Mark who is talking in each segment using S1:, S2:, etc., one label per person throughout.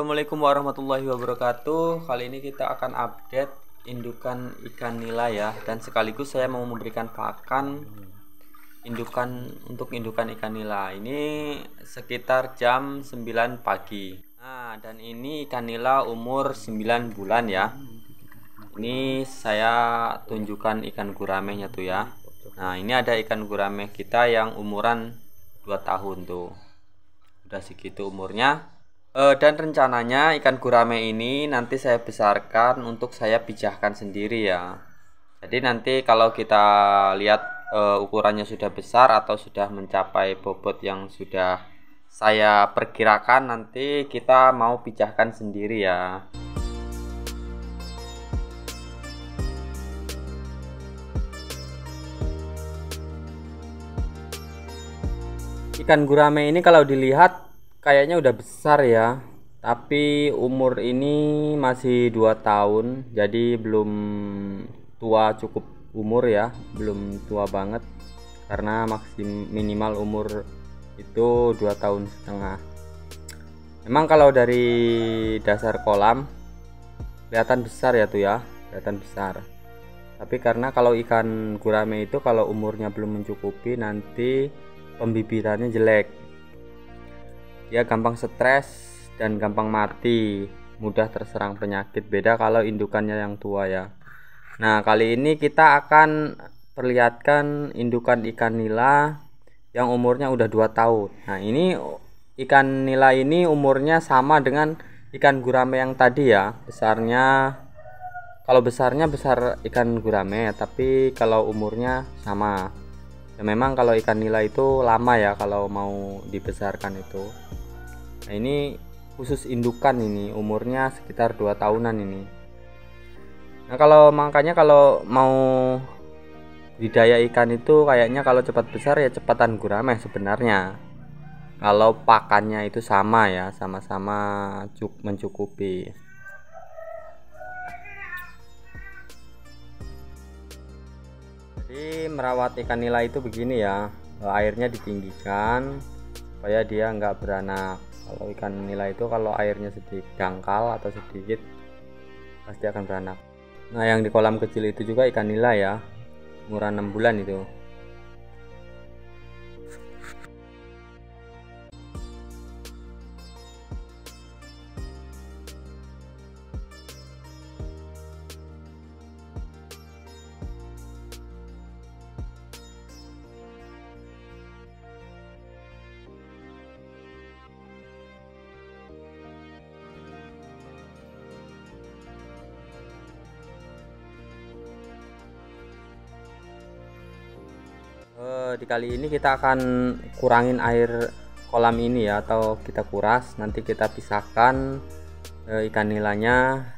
S1: Assalamualaikum warahmatullahi wabarakatuh. Kali ini kita akan update indukan ikan nila ya dan sekaligus saya mau memberikan pakan indukan untuk indukan ikan nila. Ini sekitar jam 9 pagi. Nah, dan ini ikan nila umur 9 bulan ya. Ini saya tunjukkan ikan guramehnya tuh ya. Nah, ini ada ikan gurameh kita yang umuran 2 tahun tuh. Udah segitu umurnya Uh, dan rencananya ikan gurame ini nanti saya besarkan untuk saya pijahkan sendiri ya. Jadi nanti kalau kita lihat uh, ukurannya sudah besar atau sudah mencapai bobot yang sudah saya perkirakan nanti kita mau pijahkan sendiri ya. Ikan gurame ini kalau dilihat kayaknya udah besar ya tapi umur ini masih dua tahun jadi belum tua cukup umur ya belum tua banget karena maksim minimal umur itu dua tahun setengah. Memang kalau dari dasar kolam kelihatan besar ya tuh ya kelihatan besar. Tapi karena kalau ikan gurame itu kalau umurnya belum mencukupi nanti pembibitannya jelek dia gampang stres dan gampang mati. Mudah terserang penyakit. Beda kalau indukannya yang tua ya. Nah kali ini kita akan perlihatkan indukan ikan nila yang umurnya udah 2 tahun. Nah ini ikan nila ini umurnya sama dengan ikan gurame yang tadi ya. Besarnya kalau besarnya besar ikan gurame tapi kalau umurnya sama ya memang kalau ikan nila itu lama ya kalau mau dibesarkan itu. Nah ini khusus indukan ini umurnya sekitar 2 tahunan ini. Nah kalau makanya kalau mau budidaya ikan itu kayaknya kalau cepat besar ya cepatan gurame sebenarnya. Kalau pakannya itu sama ya sama-sama cuk mencukupi jadi merawat ikan nila itu begini ya. Airnya ditinggikan supaya dia nggak beranak. Kalau ikan nila itu kalau airnya sedikit dangkal atau sedikit pasti akan beranak. Nah yang di kolam kecil itu juga ikan nila ya. Umuran 6 bulan itu uh, di kali ini kita akan kurangin air kolam ini ya atau kita kuras. Nanti kita pisahkan uh, ikan nilanya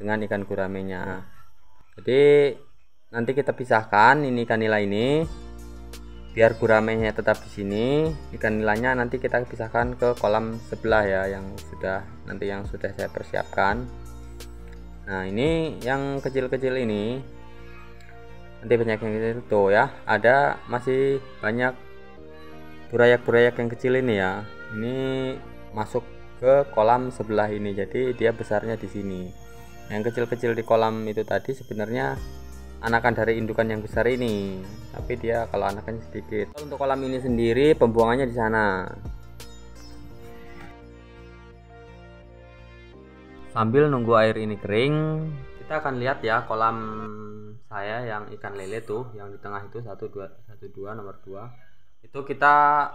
S1: dengan ikan guramenya. Jadi nanti kita pisahkan ini ikan nila ini biar guramenya tetap di sini. Ikan nilanya nanti kita pisahkan ke kolam sebelah ya yang sudah nanti yang sudah saya persiapkan. Nah ini yang kecil-kecil ini nanti banyak yang itu tuh ya. Ada masih banyak burayak-burayak yang kecil ini ya. Ini masuk ke kolam sebelah ini jadi dia besarnya di sini. Yang kecil-kecil di kolam itu tadi sebenarnya anakan dari indukan yang besar ini. Tapi dia kalau anakannya sedikit. Untuk kolam ini sendiri pembuangannya di sana. Sambil nunggu air ini kering kita akan lihat ya kolam saya yang ikan lele tuh yang di tengah itu satu dua satu dua nomor dua. Itu kita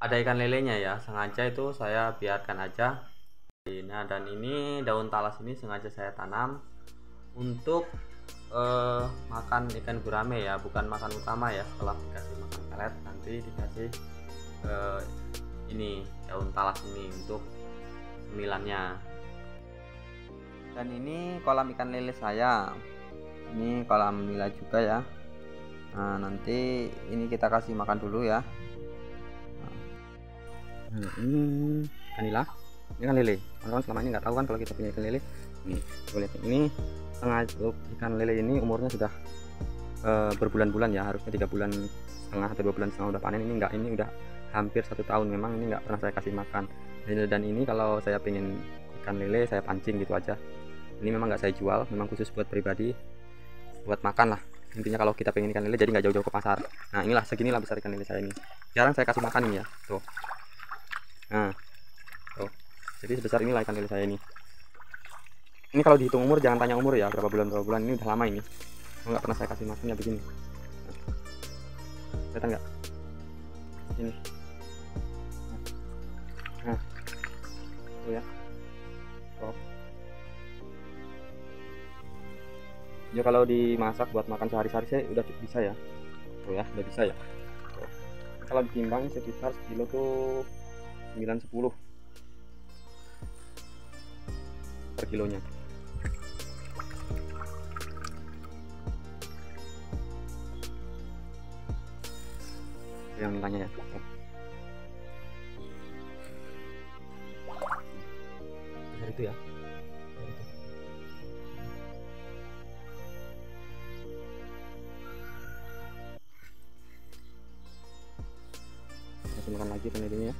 S1: ada ikan lelenya ya. Sengaja itu saya biarkan aja. Nah dan ini daun talas ini sengaja saya tanam untuk uh, makan ikan gurame ya bukan makan utama ya. Setelah dikasih makan pelet nanti dikasih uh, ini daun talas ini untuk cemilannya dan ini kolam ikan lele saya. Ini kolam nila juga ya. Nah nanti ini kita kasih makan dulu ya. Nah, ini ikan nila. Ini kan lele. Teman-teman selama ini nggak tahu kan kalau kita punya ikan lele. Ini boleh ini setengah ikan lele ini umurnya sudah uh, berbulan-bulan ya. Harusnya tiga bulan setengah atau dua bulan setengah udah panen. Ini enggak ini udah hampir satu tahun. Memang ini nggak pernah saya kasih makan dan ini kalau saya pengen ikan lele saya pancing gitu aja ini memang nggak saya jual memang khusus buat pribadi buat makan lah. Intinya kalau kita pengen ikan lele jadi nggak jauh-jauh ke pasar. Nah inilah seginilah besar ikan lele saya ini. Jarang saya kasih makan ini ya. Tuh. Nah. Tuh. Jadi sebesar inilah ikan lele saya ini. Ini kalau dihitung umur jangan tanya umur ya berapa bulan berapa bulan. Ini udah lama ini. Nggak pernah saya kasih makannya begini. Kelihatan nggak? Ini ya kalau dimasak buat makan sehari-hari saya udah bisa ya. Tuh ya udah bisa ya. Tuh. kalau ditimbang sekitar sekilo tuh 9-10 per kilonya. Yang mintanya ya? Itu ya makan lagi penelitinya ya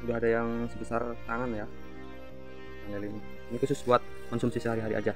S1: udah ada yang sebesar tangan ya ini khusus buat konsumsi sehari-hari aja